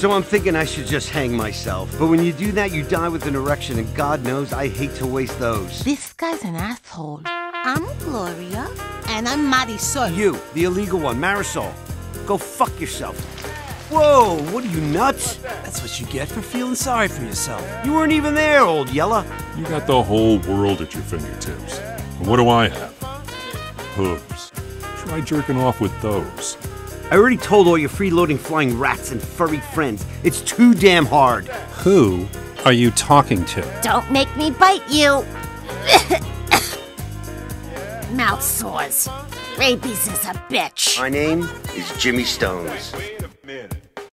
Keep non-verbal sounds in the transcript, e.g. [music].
So I'm thinking I should just hang myself. But when you do that, you die with an erection, and God knows I hate to waste those. This guy's an asshole. I'm Gloria. And I'm Marisol. You, the illegal one, Marisol. Go fuck yourself. Whoa, what are you nuts? That's what you get for feeling sorry for yourself. You weren't even there, old Yella. You got the whole world at your fingertips. And what do I have? Hooves. Try jerking off with those. I already told all your freeloading flying rats and furry friends. It's too damn hard. Who are you talking to? Don't make me bite you. [coughs] Mouth sores. Rabies is a bitch. My name is Jimmy Stones.